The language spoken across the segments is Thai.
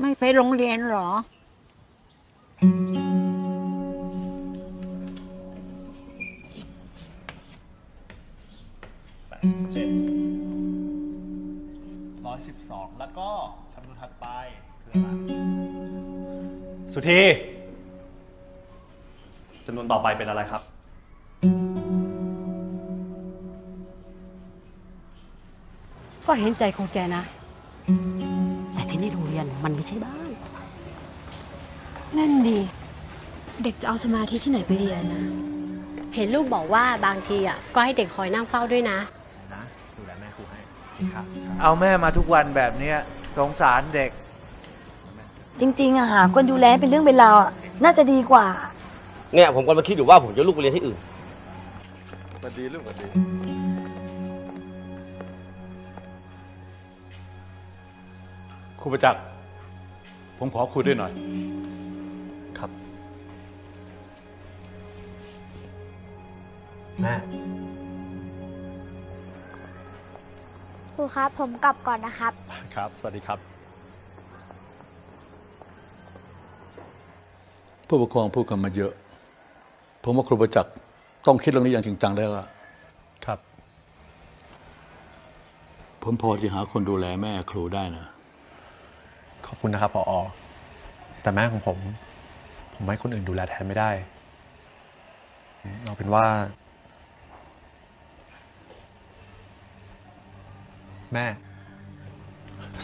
ไม่ไปโรงเรียนเหรอแปดสิบเจ็ดร้อยสิบสองแล้วก็จำนวนถัดไปคืออะไรสุธีจำนวนต่อไปเป็นอะไรครับ ก็เห็นใจของแกนะ ยนมันไม่ใช่บ้าน นั่นดีเด็กจะเอาสมาธิที่ไหนไปเรียนนะ เห็นลูกบอกว่าบางทีอะก็ให้เด็กคอยนั่งเฝ้าด้วยนะ นะดูแลแม่ครูให้ครับ เอาแม่มาทุกวันแบบเนี้ยสงสารเด็ก จริงๆอะหาคนดูแลเป็นเรื่องเป็นราวอะน่าจะดีกว่า เนี่ยผมกำลังคิดอยู่ว่าผมจะลูกไปเรียนที่อื่น สวัสดีลูกสวัสดี ครูประจักษ์ผมขอคุยด้วยหน่อย ครับ แม่ ครูครับ ผมกลับก่อนนะครับ ครับ สวัสดีครับ ผู้ปกครองพูดกันมาเยอะ ผมว่าครูประจักษ์ต้องคิดเรื่องนี้อย่างจริงจังแล้วล่ะครับ ผมพอจะหาคนดูแลแม่ครูได้นะ ขอบคุณนะครับพออแต่แม่ของผม ผมให้คนอื่นดูแลแทนไม่ได้ เอาเป็นว่า แม่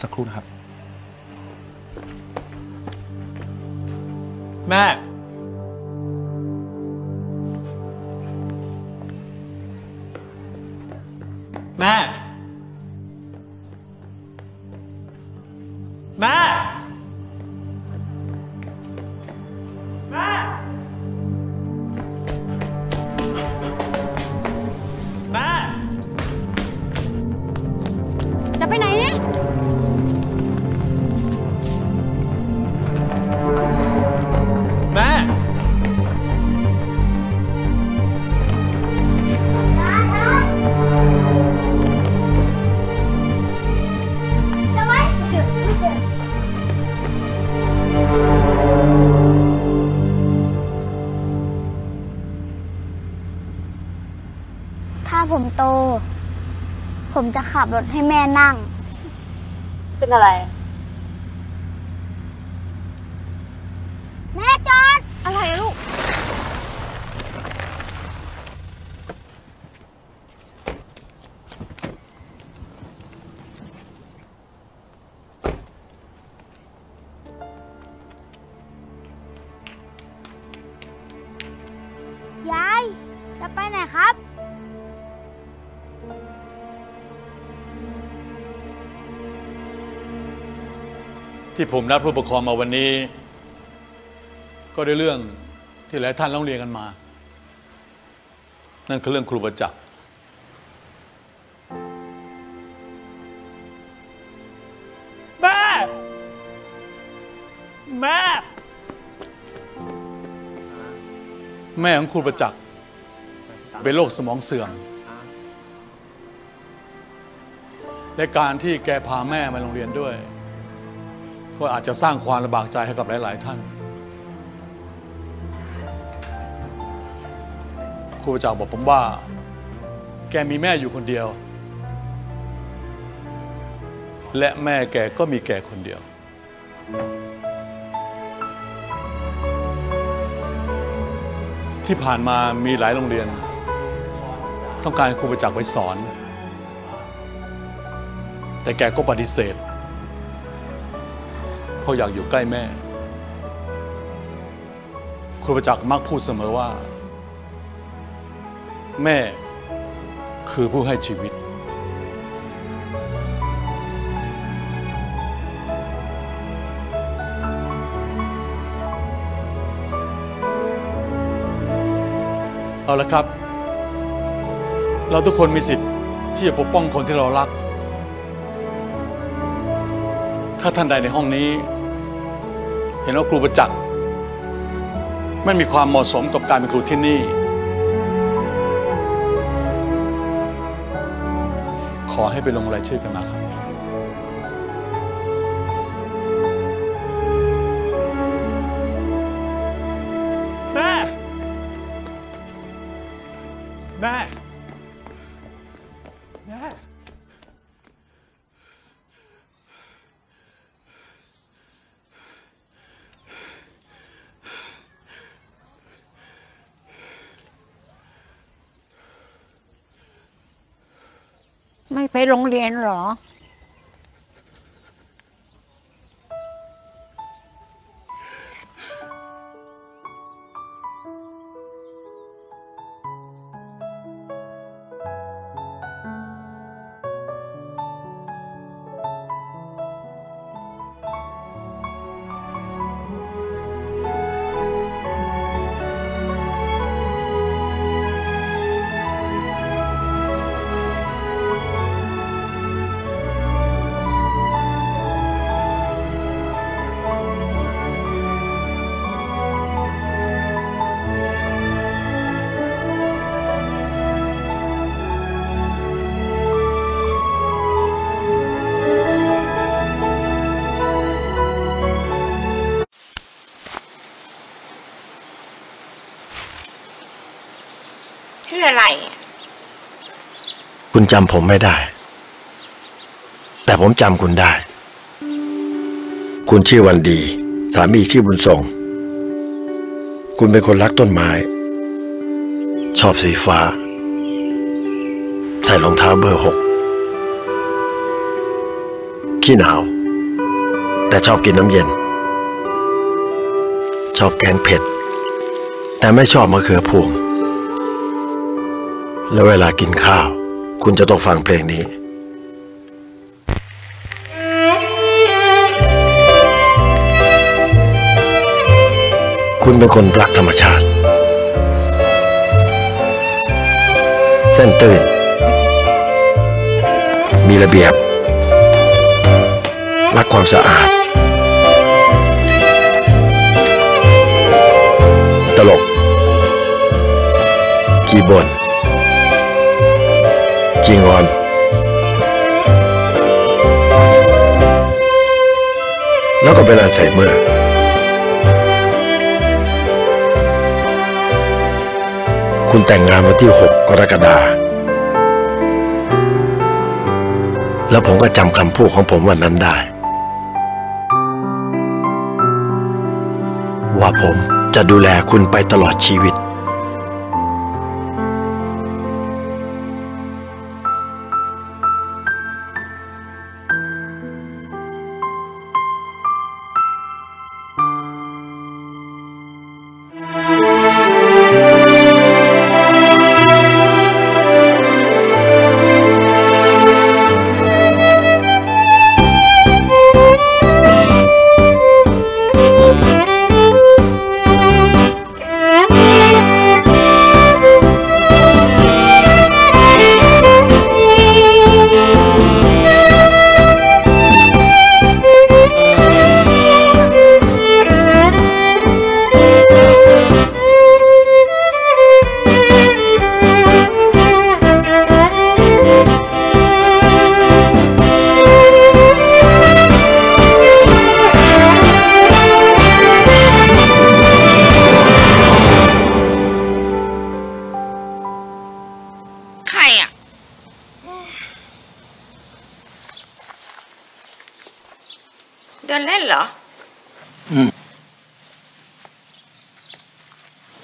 สักครู่นะครับ แม่ แม่ แโต ผมจะขับรถให้แม่นั่ง เป็นอะไร แม่จอด อะไรอะลูก ยาย จะไปไหนครับ ที่ผมนัดผู้ปกครองมาวันนี้ ก็ด้วยเรื่องที่หลายท่านร้องเรียนกันมา นั่นคือเรื่องครูประจักษ์แม่ แม่ แม่ของครูประจักษ์เป็นโรคสมองเสื่อม และการที่แกพาแม่มาโรงเรียนด้วย ก็อาจจะสร้างความลำบากใจให้กับหลาย ๆ ท่านครูประจักษ์บอกผมว่า แกมีแม่อยู่คนเดียว และแม่แกก็มีแกคนเดียว ที่ผ่านมามีหลายโรงเรียน ต้องการครูประจักษ์ไปสอน แต่แกก็ปฏิเสธ เพราะอยากอยู่ใกล้แม่ ครูประจักษ์มักพูดเสมอว่า แม่คือผู้ให้ชีวิต เอาละครับ เราทุกคนมีสิทธิ์ที่จะปกป้องคนที่เรารัก ถ้าท่านใดในห้องนี้ เห็นว่าครูประจักษ์ไม่มีความเหมาะสมกับการเป็นครูที่นี่ ขอให้ไปลงรายชื่อกันนะครับ ไม่ไปโรงเรียนหรอ ชื่ออะไร คุณจำผมไม่ได้ แต่ผมจำคุณได้ คุณชื่อวันดี สามีชื่อบุญทรง คุณเป็นคนรักต้นไม้ ชอบสีฟ้า ใส่รองเท้าเบอร์หกขี้หนาว แต่ชอบกินน้ำเย็น ชอบแกงเผ็ด แต่ไม่ชอบมะเขือพวง แล้วเวลากินข้าว คุณจะต้องฟังเพลงนี้ คุณเป็นคนรักธรรมชาติ เส้นตื่น มีระเบียบ รักความสะอาด ตลก กีบน จีงออน แล้วก็เป็นอันใส่เมื่อคุณแต่งงานวันที่ 6 กรกฎาแล้วผมก็จำคำพูดของผมวันนั้นได้ ว่าผมจะดูแลคุณไปตลอดชีวิต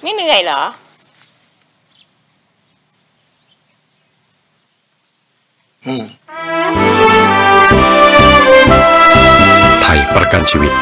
ไม่เหนื่อยเหรอ ไทยประกันชีวิต